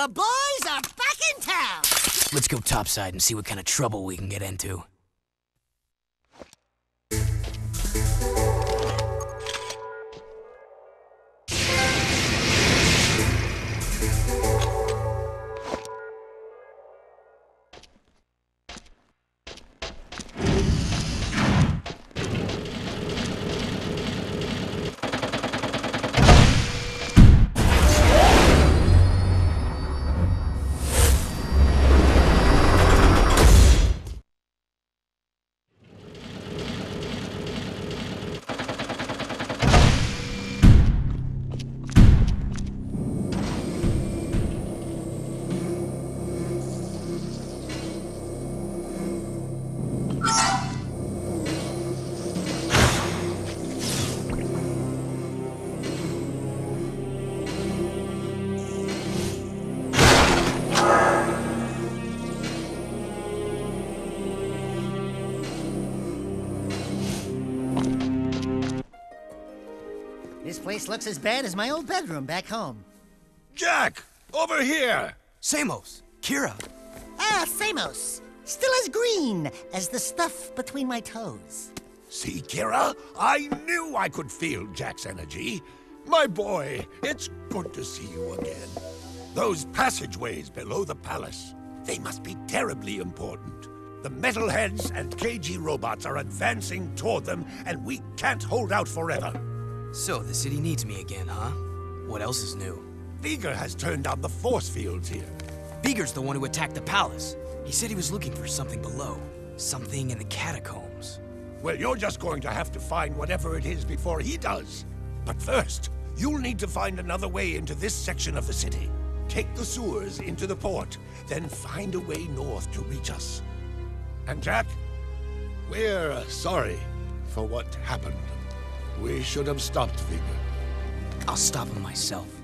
The boys are back in town! Let's go topside and see what kind of trouble we can get into. Place looks as bad as my old bedroom back home. Jak! Over here! Samos! Keira! Ah, Samos! Still as green as the stuff between my toes. See, Keira? I knew I could feel Jak's energy. My boy, it's good to see you again. Those passageways below the palace, they must be terribly important. The metalheads and KG robots are advancing toward them, and we can't hold out forever. So, the city needs me again, huh? What else is new? Veger has turned on the force fields here. Veger's the one who attacked the palace. He said he was looking for something below. Something in the catacombs. Well, you're just going to have to find whatever it is before he does. But first, you'll need to find another way into this section of the city. Take the sewers into the port, then find a way north to reach us. And Jak, we're uh, sorry for what happened. We should have stopped Veger. I'll stop him myself.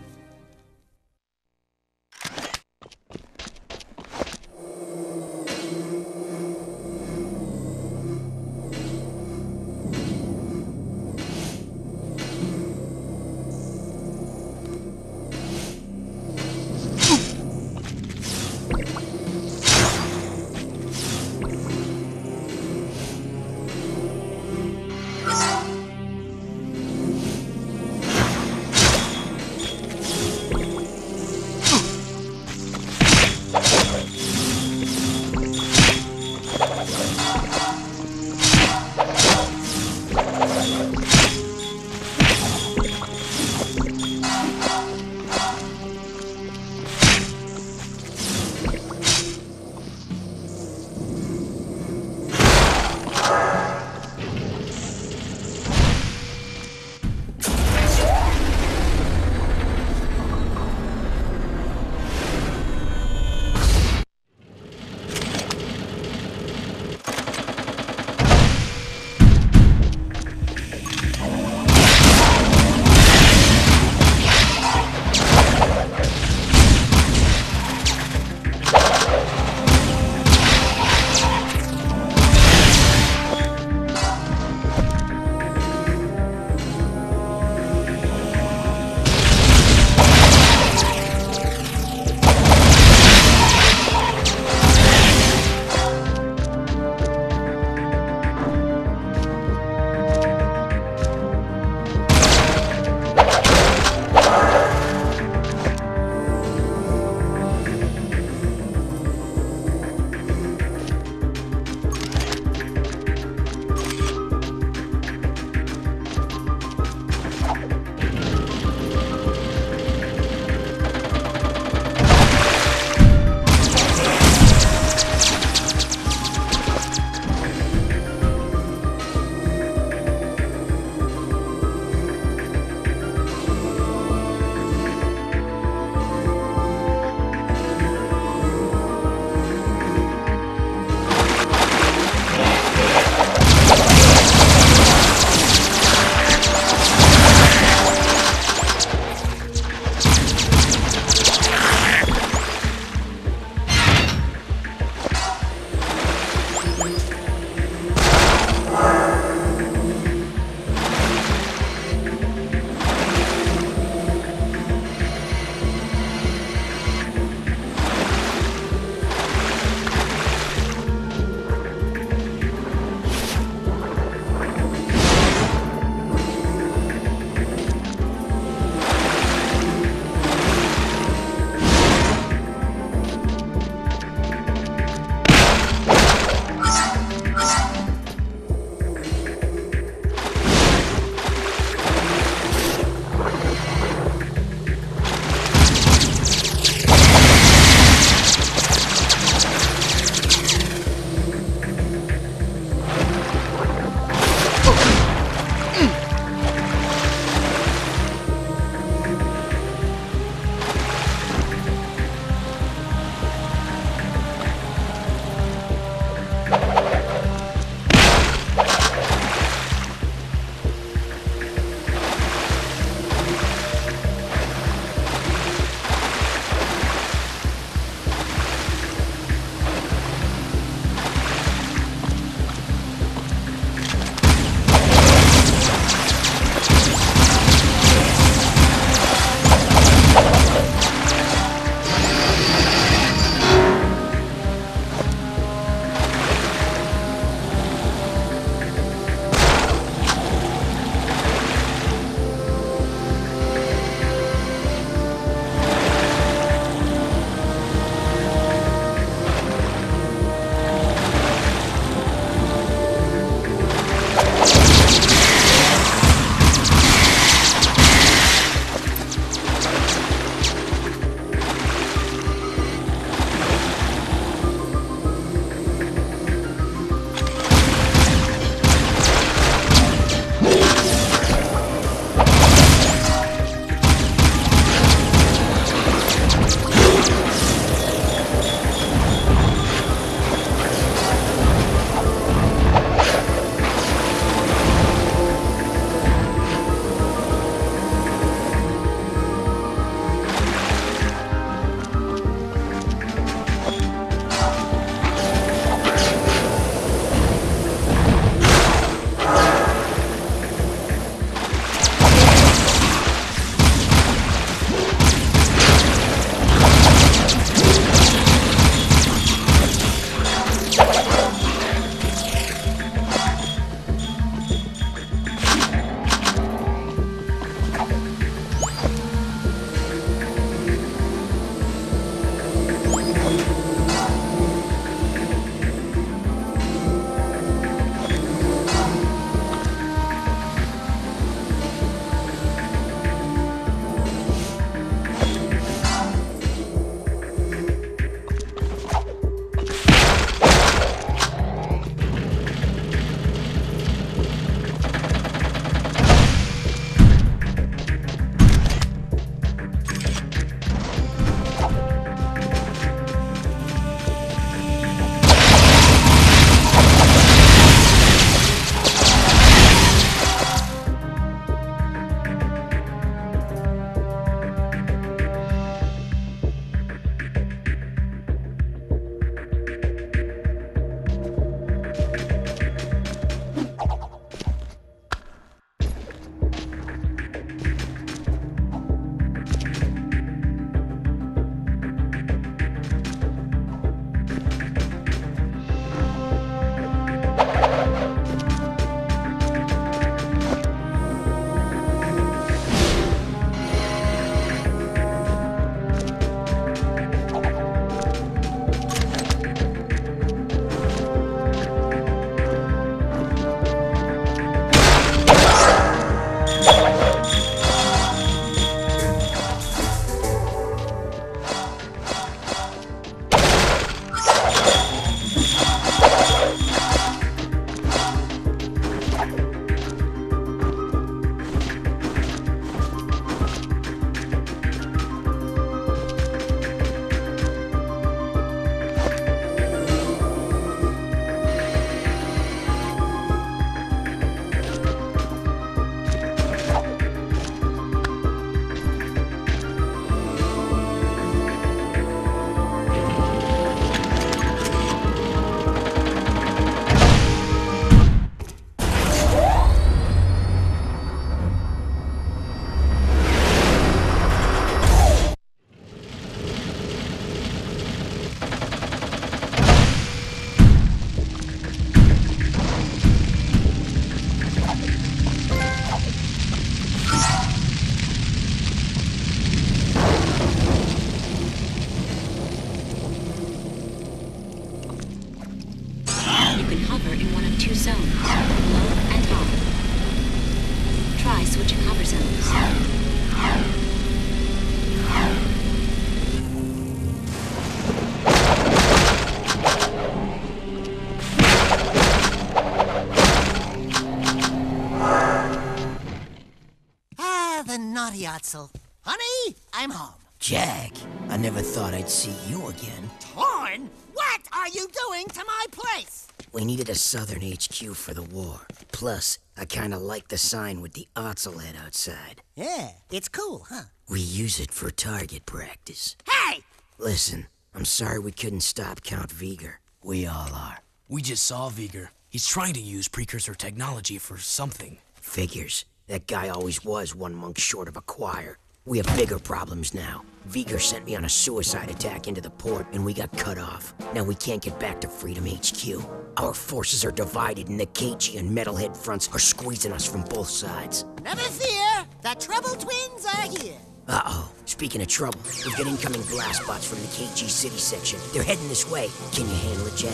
Jak, I never thought I'd see you again. Torn? What are you doing to my place? We needed a southern HQ for the war. Plus, I kinda like the sign with the Ottsel head outside. Yeah, it's cool, huh? We use it for target practice. Hey! Listen, I'm sorry we couldn't stop Count Veger. We all are. We just saw Veger. He's trying to use precursor technology for something. Figures. That guy always was one monk short of a choir. We have bigger problems now. Veger sent me on a suicide attack into the port, and we got cut off. Now we can't get back to Freedom HQ. Our forces are divided, and the KG and Metalhead fronts are squeezing us from both sides. Never fear, the Trouble Twins are here. Uh-oh. Speaking of trouble, we've got incoming blast bots from the KG City section. They're heading this way. Can you handle it, Jak?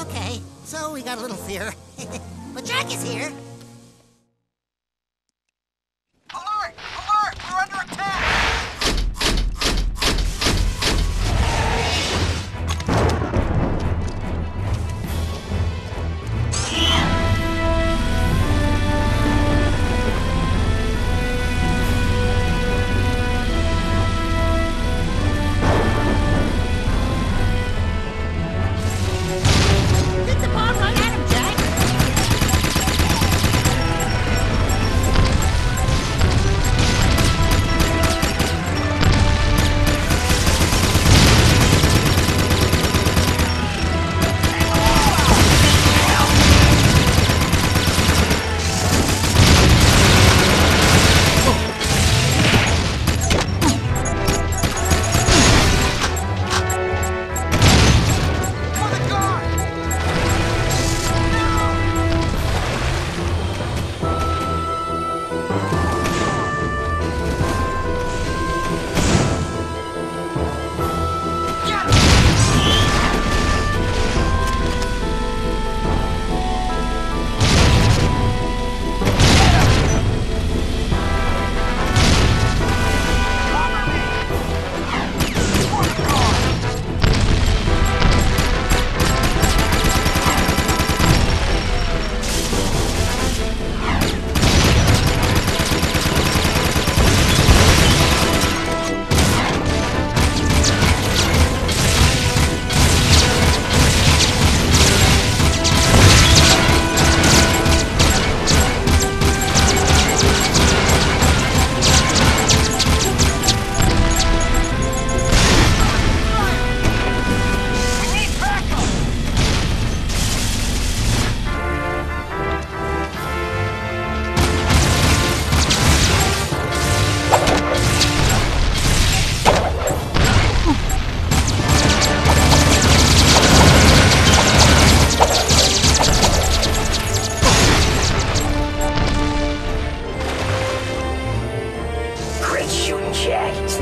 Okay, so we got a little fear. but Jak is here.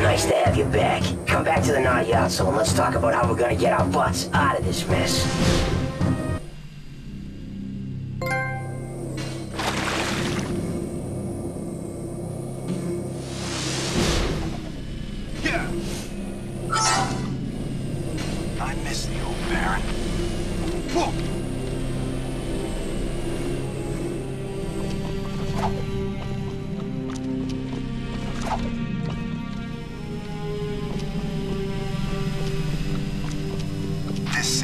Nice to have you back. Come back to the Naughty Ottsel and let's talk about how we're gonna get our butts out of this mess.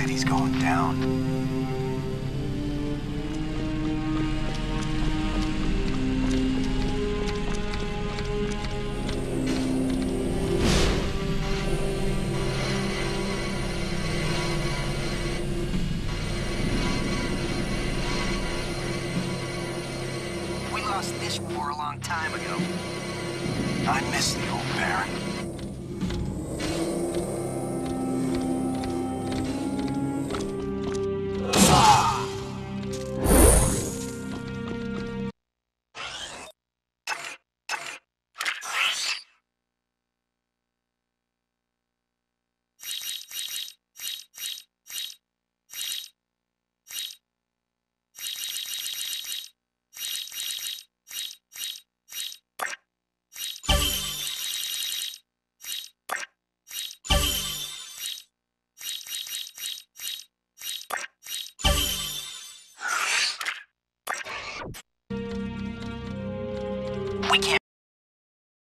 City's going down.